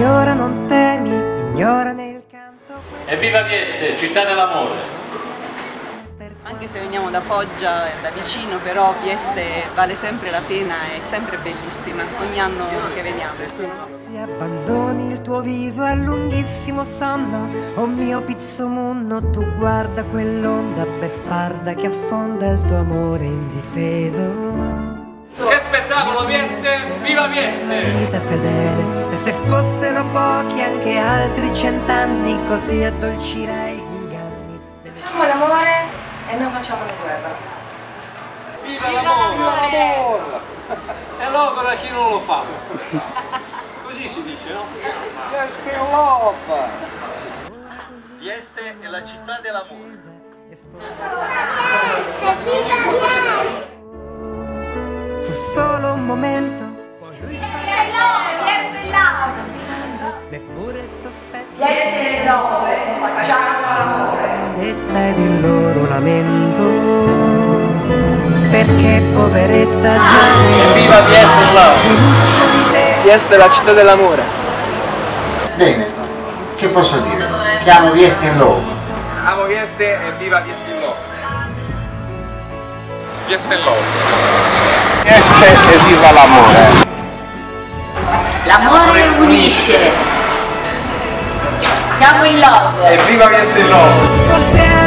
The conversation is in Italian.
Signora nel canto Evviva Vieste, città dell'amore! Anche se veniamo da Foggia e da vicino, però Vieste vale sempre la pena, è sempre bellissima, ogni anno che veniamo. si abbandoni il tuo viso al lunghissimo sonno Oh mio pizzo munno tu guarda quell'onda beffarda che affonda il tuo amore indifeso Vieste, viva Vieste! vita fedele e se fossero pochi anche altri cent'anni così addolcirei gli inganni Facciamo l'amore e non facciamo la guerra. Viva l'amore! E logora chi non lo fa. Così si dice, no? Vieste love! Vieste è la città dell'amore. fu solo un momento neppure il sospetto detta ed il loro lamento perché poveretta già Viva Vieste in love! di te Vieste è la città dell'amore. Bene, che posso dire? Chiamo Vieste in Love. Amo Vieste e viva Vieste in love. Vieste in love. Vieste e viva l'amore. L'amore unisce. In love. E viva Vieste in love.